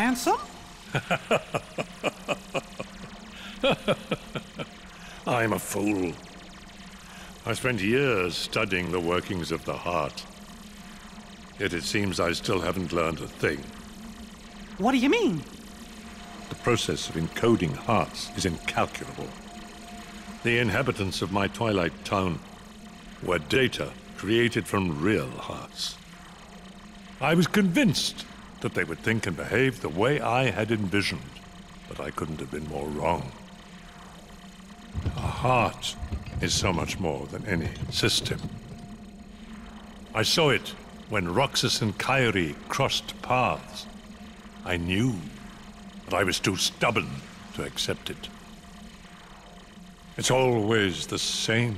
Ansem? I'm a fool. I spent years studying the workings of the heart. Yet it seems I still haven't learned a thing. What do you mean? The process of encoding hearts is incalculable. The inhabitants of my twilight town were data created from real hearts. I was convinced that they would think and behave the way I had envisioned, but I couldn't have been more wrong. A heart is so much more than any system. I saw it when Roxas and Kairi crossed paths. I knew, but I was too stubborn to accept it. It's always the same.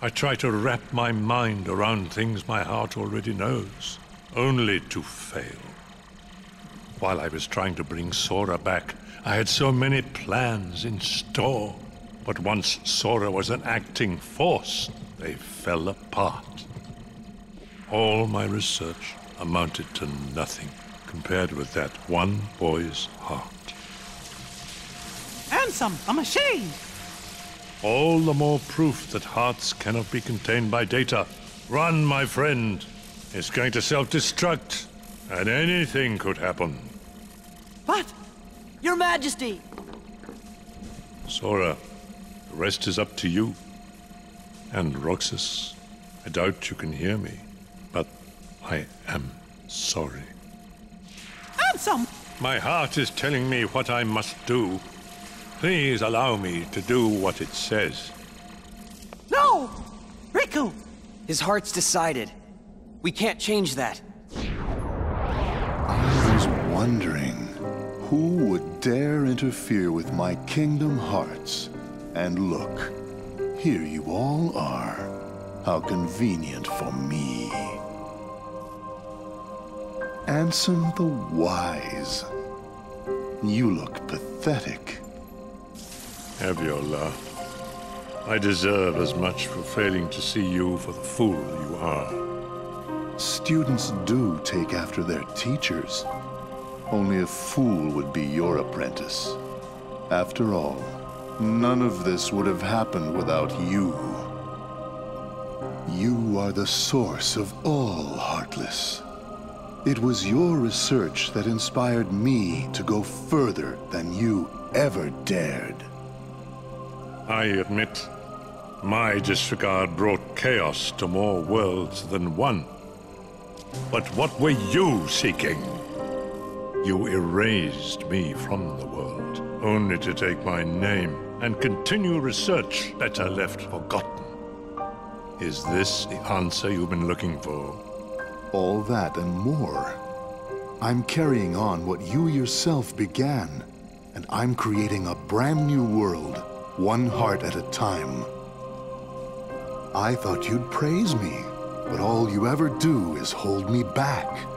I try to wrap my mind around things my heart already knows, only to fail. While I was trying to bring Sora back, I had so many plans in store. But once Sora was an acting force, they fell apart. All my research amounted to nothing compared with that one boy's heart. Ansem, I'm ashamed. All the more proof that hearts cannot be contained by data. Run, my friend. It's going to self-destruct, and anything could happen. What? Your Majesty! Sora, the rest is up to you. And Roxas, I doubt you can hear me, but I am sorry. Ansem! My heart is telling me what I must do. Please allow me to do what it says. No! Riku! His heart's decided. We can't change that. Wondering who would dare interfere with my kingdom hearts. And look, here you all are. How convenient for me. Ansem the Wise. You look pathetic. Have your laugh. I deserve as much for failing to see you for the fool you are. Students do take after their teachers. Only a fool would be your apprentice. After all, none of this would have happened without you. You are the source of all Heartless. It was your research that inspired me to go further than you ever dared. I admit, my disregard brought chaos to more worlds than one. But what were you seeking? You erased me from the world, only to take my name and continue research better left forgotten. Is this the answer you've been looking for? All that and more. I'm carrying on what you yourself began, and I'm creating a brand new world, one heart at a time. I thought you'd praise me, but all you ever do is hold me back.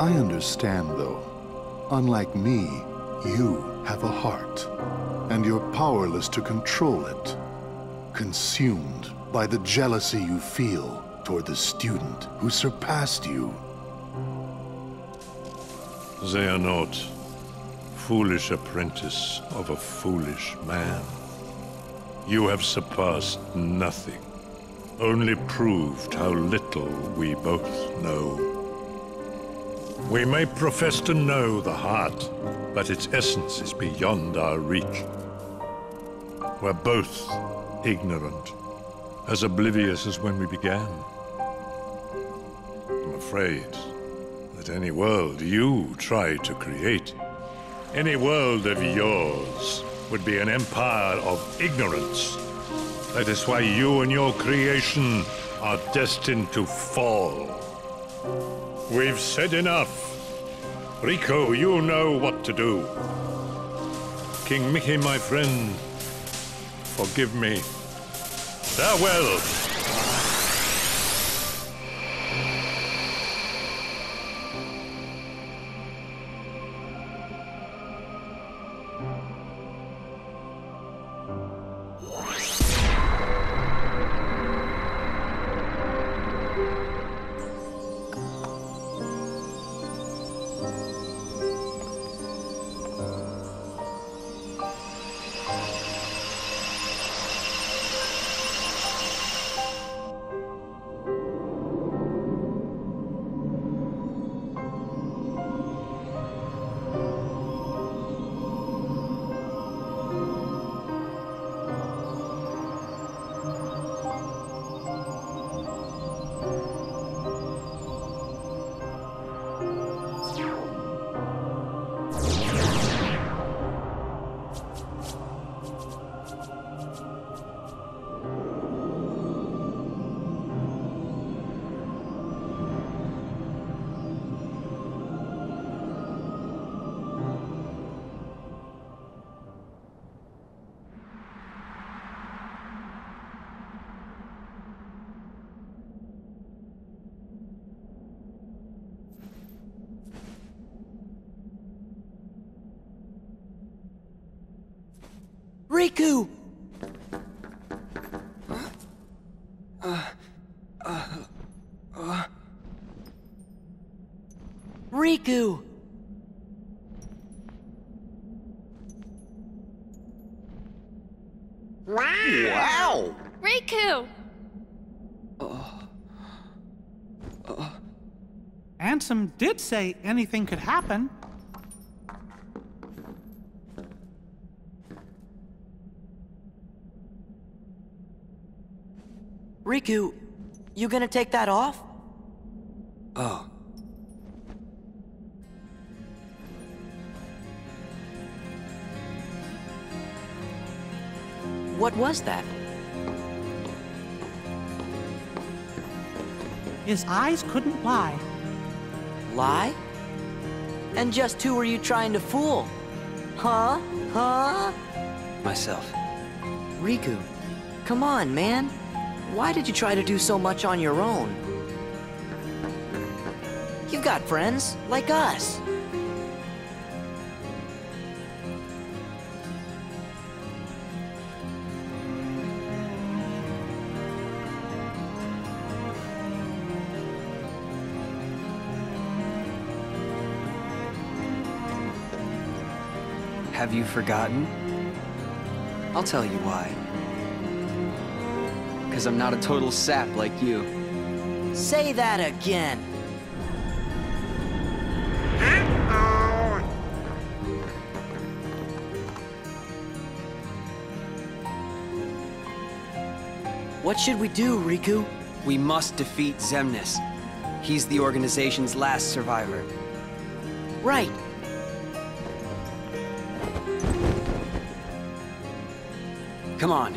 I understand, though. Unlike me, you have a heart, and you're powerless to control it. Consumed by the jealousy you feel toward the student who surpassed you. Xehanort, foolish apprentice of a foolish man. You have surpassed nothing, only proved how little we both know. We may profess to know the heart, but its essence is beyond our reach. We're both ignorant, as oblivious as when we began. I'm afraid that any world you try to create, any world of yours, would be an empire of ignorance. That is why you and your creation are destined to fall. We've said enough. Riku, you know what to do. King Mickey, my friend, forgive me. Farewell. Riku! Riku! Wow! Riku! Ansem did say anything could happen. Riku, you gonna take that off? Oh. What was that? His eyes couldn't lie. Lie? And just who were you trying to fool? Huh? Huh? Myself. Riku, come on, man. Why did you try to do so much on your own? You've got friends, like us. Have you forgotten? I'll tell you why. Because I'm not a total sap like you. Say that again. What should we do, Riku? We must defeat Xemnas. He's the organization's last survivor. Right. Come on,